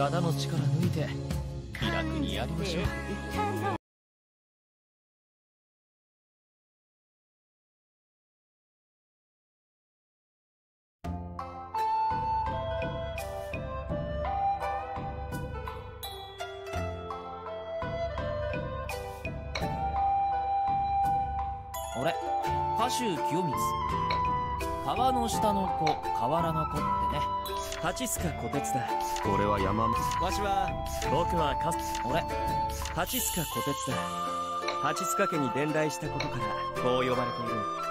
肩の力抜いて気楽にやりましょう。俺歌手清光川の下の子河原の子ってね。八塚小鉄だ。俺は山。わしは僕はか俺。八塚小鉄だ。八塚家に伝来したことからこう呼ばれている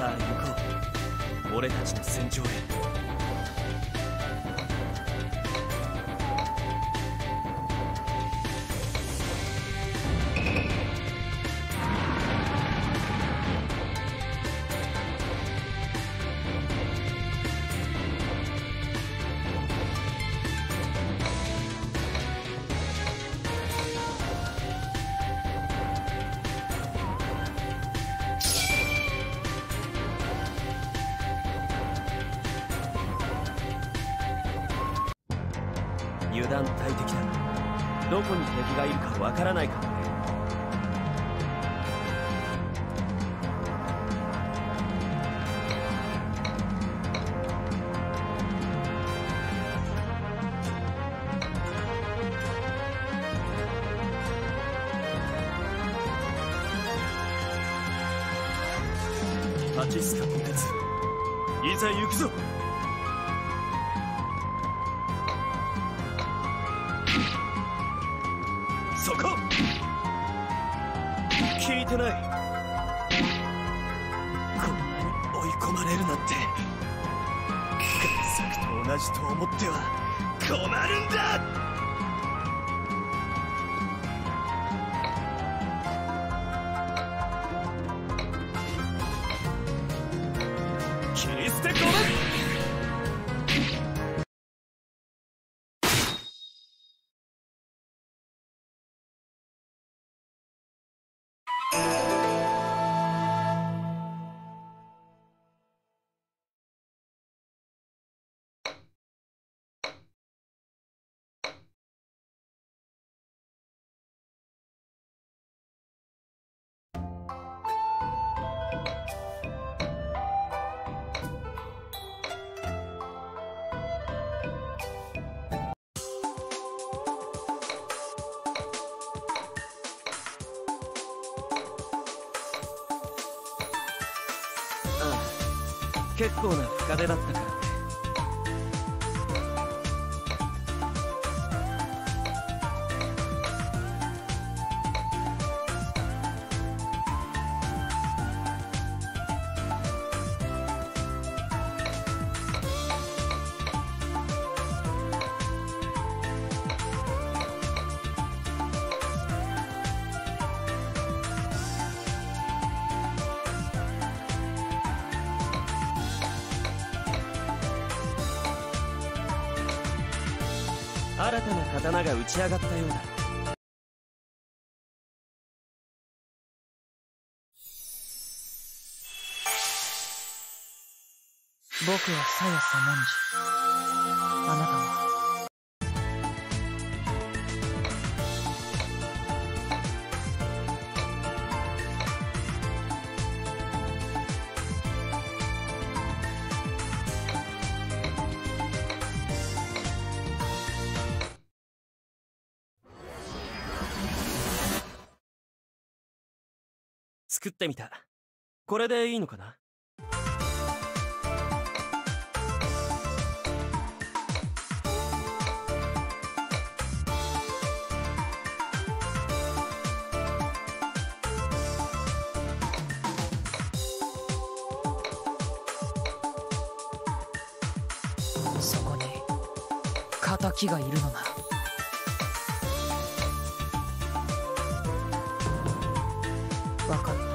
さあ行こう。俺たちの戦場へ。油断大敵だどこに敵がいるかわからないからね。八塚虎鉄。いざ行くぞ。ない。こんなに追い込まれるなんて原作と同じと思っては困るんだ。結構な深手だったから。新たな刀が打ち上がったようだ。僕はさやさもんじ。あなたは作ってみた。これでいいのかな？そこに敵がいるのなら。分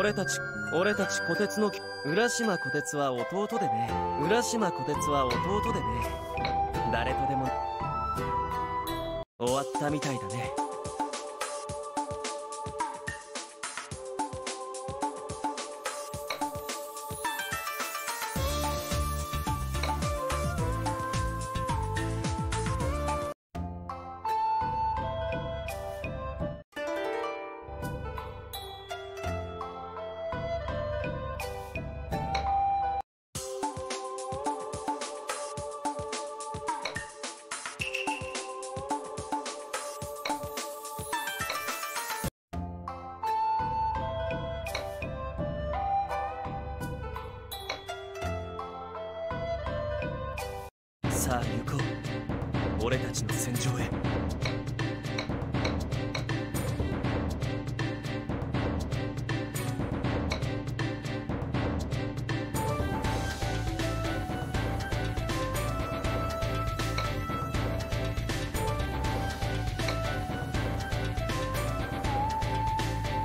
俺たち俺たち虎鉄の浦島虎鉄は弟でね。浦島虎鉄は弟でね。誰とでも終わったみたいだね。俺たちの戦場へ。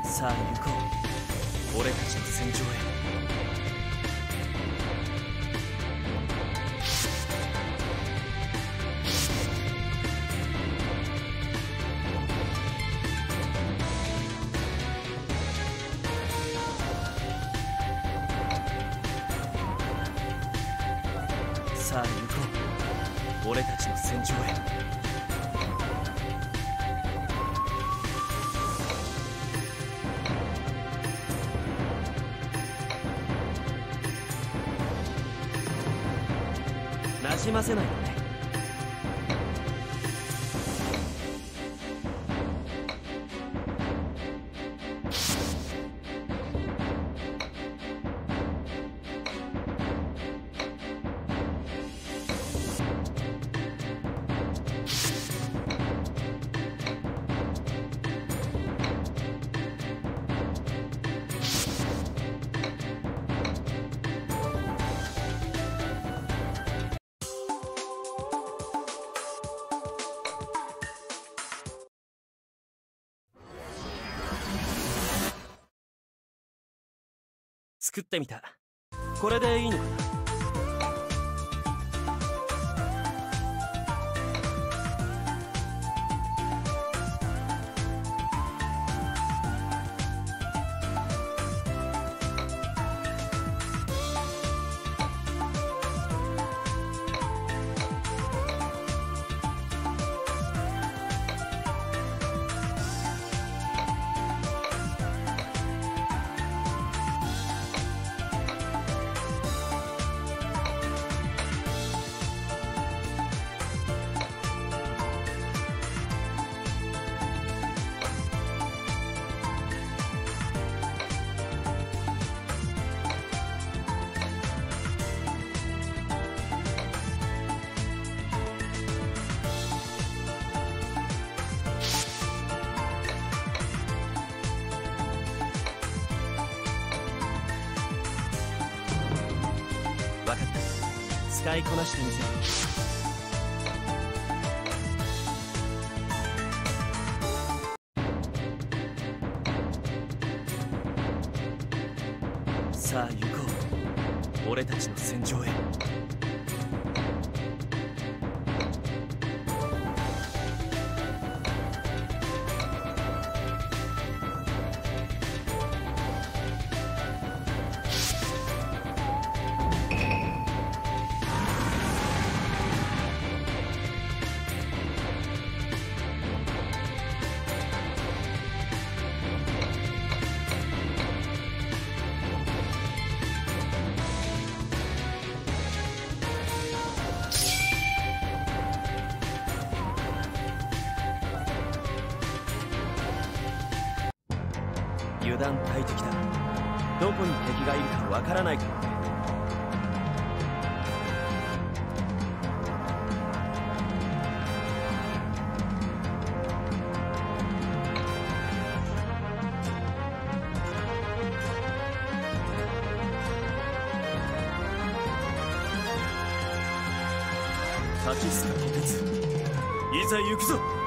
さあ行こう。俺たちの戦場へ。さあ行こう。俺たちの戦場へ。馴染ませない作ってみた。これでいいのかな？使いこなしてみせる。油断大敵だどこに敵がいるかわからないから。ね立ちすかと鉄。いざ行くぞ。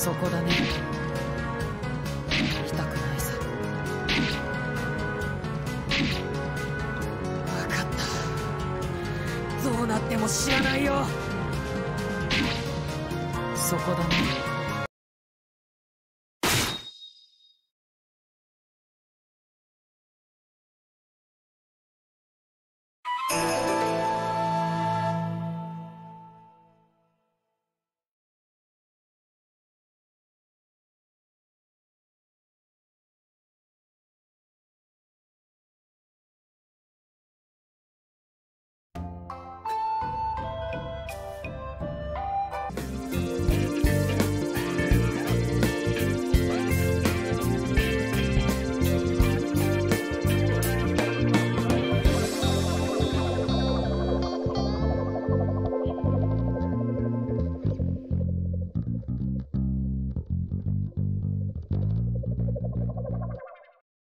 そこだね。行きたくないさ。分かった。どうなっても知らないよ。そこだね「